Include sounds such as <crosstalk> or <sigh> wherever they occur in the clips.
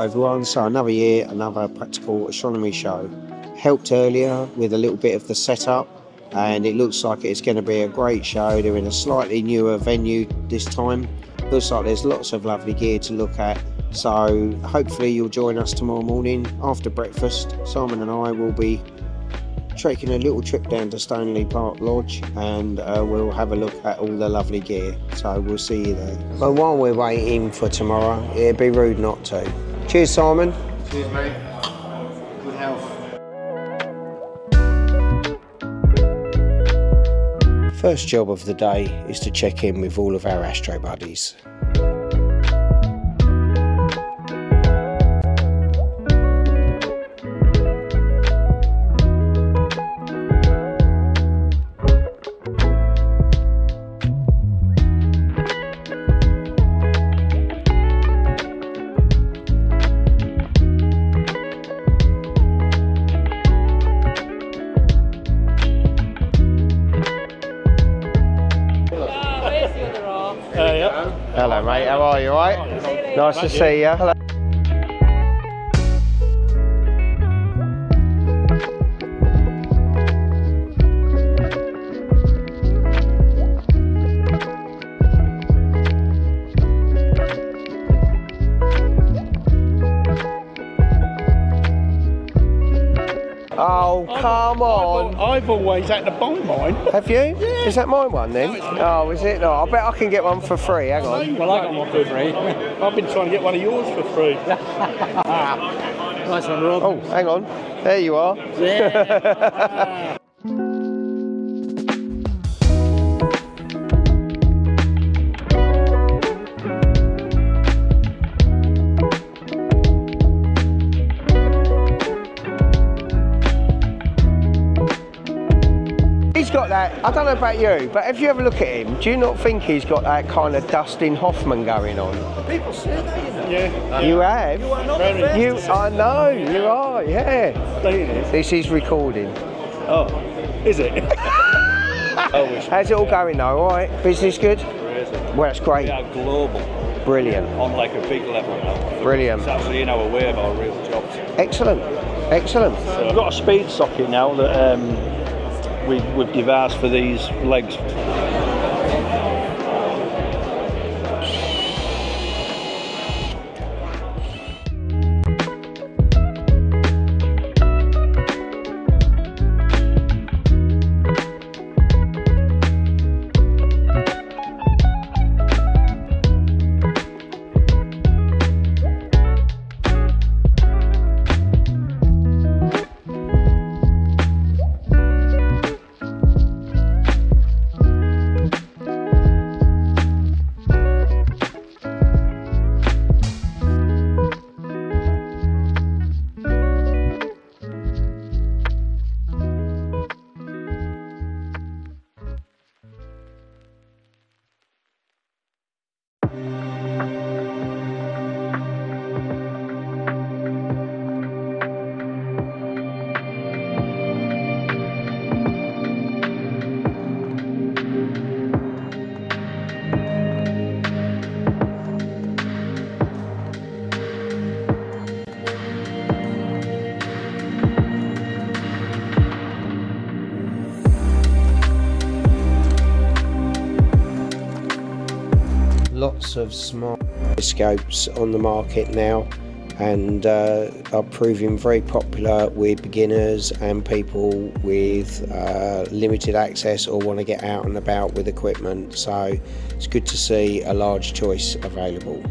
everyone. So another year, another practical astronomy show. Helped earlier with a little bit of the setup, and it looks like it's going to be a great show. They're in a slightly newer venue this time. Looks like there's lots of lovely gear to look at. So hopefully you'll join us tomorrow morning after breakfast. Simon and I will be taking a little trip down to Stoneleigh Park Lodge and uh, we'll have a look at all the lovely gear. So we'll see you there. But while we're waiting for tomorrow, it'd be rude not to. Cheers, Simon. Cheers, mate. Good health. First job of the day is to check in with all of our Astro buddies. Mate. How are you? All right? Nice to see you. Hello. Come on. I've always had to buy mine. Have you? Is that my one then? Oh, is it? No, I bet I can get one for free. Hang on. Well, I got one for free. <laughs> I've been trying to get one of yours for free. <laughs> Ah, nice one, Rob. Oh, hang on. There you are. Yeah. <laughs> I don't know about you, but if you ever look at him, do you not think he's got that kind of Dustin Hoffman going on? People say that, you know. Yeah. You have? You are not the first You, I know, you are, yeah. that, it is. This is recording. Oh, is it? <laughs> I. How's it all going though, all right? Business good? Well, that's We great. are global Brilliant, on like a big level now. brilliant. It's actually in our way of our real jobs. Excellent, excellent. We've got a speed socket now that um, we, we've devised for these legs. Of smart scopes on the market now and uh, are proving very popular with beginners and people with uh, limited access or want to get out and about with equipment. So it's good to see a large choice available.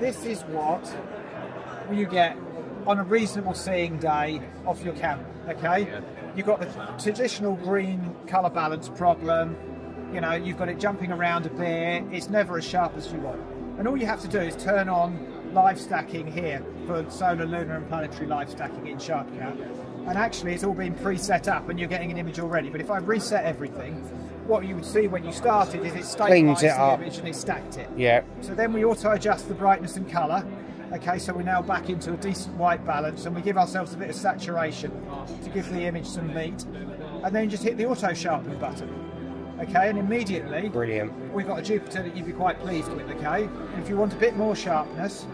This is what you get on a reasonable seeing day off your camera. Okay, you've got the traditional green color balance problem. You know, you've got it jumping around a bit. It's never as sharp as you want. And all you have to do is turn on live stacking here for solar, lunar, and planetary live stacking in SharpCap. And actually, it's all been pre-set up, and you're getting an image already. But if I reset everything, what you would see when you started is it stabilised it the up. image and it stacked it. Yeah. So then we auto adjust the brightness and colour. Okay, so we're now back into a decent white balance and we give ourselves a bit of saturation to give the image some meat. And then just hit the auto sharpen button. Okay, and immediately Brilliant. we've got a Jupiter that you'd be quite pleased with, okay? If you want a bit more sharpness,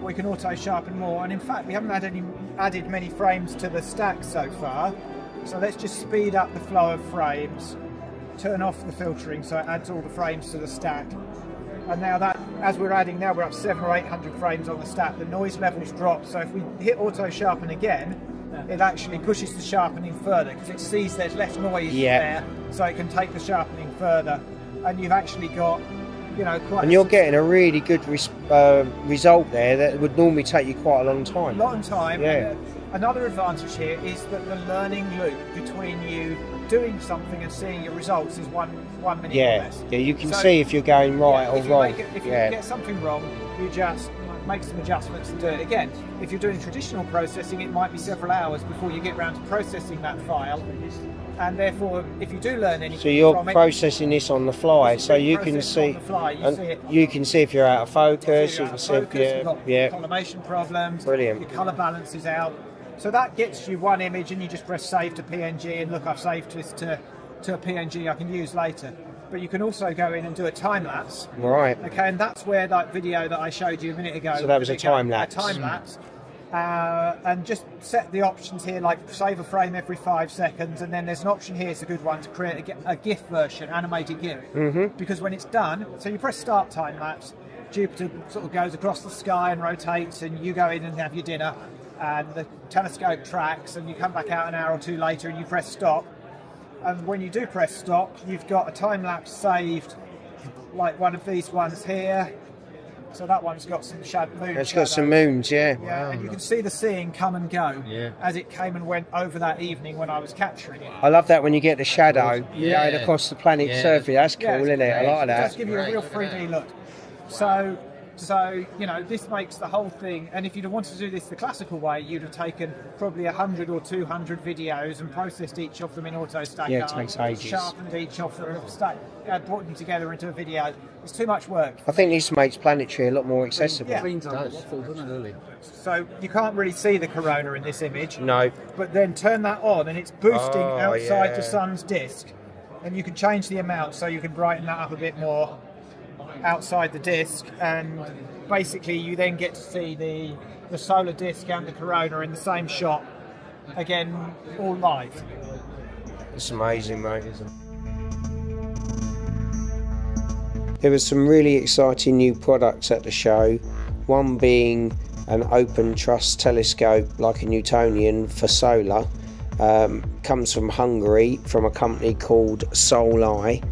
we can auto sharpen more. And in fact, we haven't had any added many frames to the stack so far. So let's just speed up the flow of frames, turn off the filtering so it adds all the frames to the stack. And now that, as we're adding now, we're up seven or 800 frames on the stack. The noise levels drop. So if we hit auto sharpen again, it actually pushes the sharpening further because it sees there's less noise Yeah. there, so it can take the sharpening further. And you've actually got, you know, quite And you're getting a really good res- uh, result there that would normally take you quite a long time. long time. Yeah. And, uh, another advantage here is that the learning loop between you doing something and seeing your results is one one minute Yeah, less. yeah, you can So- see if you're going right Yeah, or if you wrong. it- if you yeah, get something wrong, you just make some adjustments and do it again. If you're doing traditional processing, it might be several hours before you get around to processing that file. And therefore, if you do learn anything so you're from it, processing this on the fly, so you can see, on the fly, you and see it. you can see if you're out of focus. you're You can see, focus, if, you've got yeah, yeah. collimation problems, Brilliant. your colour balance is out. So that gets you one image and you just press save to PNG and look, I've saved this to, to a PNG I can use later. But you can also go in and do a time lapse. Right. Okay, and that's where that video that I showed you a minute ago. So that was a time lapse. A time lapse. Uh, and just set the options here, like save a frame every five seconds, and then there's an option here. It's a good one to create a, a GIF version, animated GIF. Mm-hmm. Because when it's done, so you press start time lapse, Jupiter sort of goes across the sky and rotates, and you go in and have your dinner, and the telescope tracks, and you come back out an hour or two later, and you press stop. And when you do press stop, you've got a time lapse saved, like one of these ones here. So that one's got some shad- moon It's got some moons, yeah. Yeah, and you can see the seeing come and go Yeah. as it came and went over that evening when I was capturing it. I love that when you get the shadow Yeah. going across the planet's Yeah. surface. That's cool, Yeah, isn't it? I great. like It does that. give you a real look at 3D look. So, so you know, this makes the whole thing. And if you'd have wanted to do this the classical way, you'd have taken probably 100 or 200 videos and processed each of them in AutoStack. Yeah, it Art, takes ages. Sharpened each of them, stack, uh, brought them together into a video. It's too much work. I think this makes planetary a lot more accessible. Yeah. Cleans up the waffle, doesn't? So you can't really see the corona in this image. No. but then turn that on and it's boosting Oh, outside yeah. the sun's disk and you can change the amount so you can brighten that up a bit more outside the disk and basically you then get to see the the solar disk and the corona in the same shot again all live It's amazing, mate. There was some really exciting new products at the show. One being an open truss telescope like a Newtonian for solar. Um, comes from Hungary from a company called SolEye.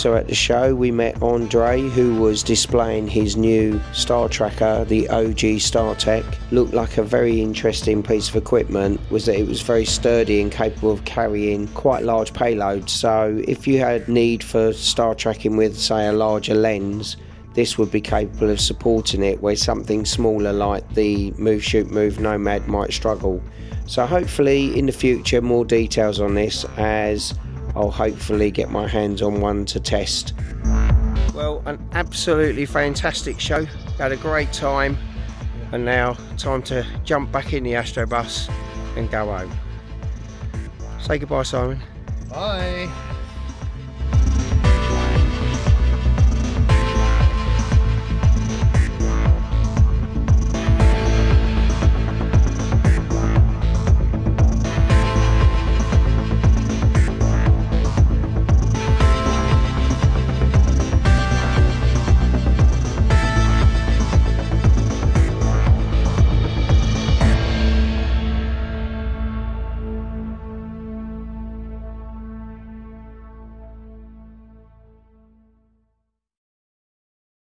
Also at the show, we met Andre, who was displaying his new Star Tracker, the OG StarTech. Looked like a very interesting piece of equipment. Was that it was very sturdy and capable of carrying quite large payloads. So if you had need for star tracking with, say, a larger lens, this would be capable of supporting it where something smaller like the Move Shoot Move Nomad might struggle. So hopefully in the future more details on this as I'll hopefully get my hands on one to test. Well, an absolutely fantastic show. Had a great time, and now time to jump back in the Astrobus and go home. Say goodbye, Simon. Bye.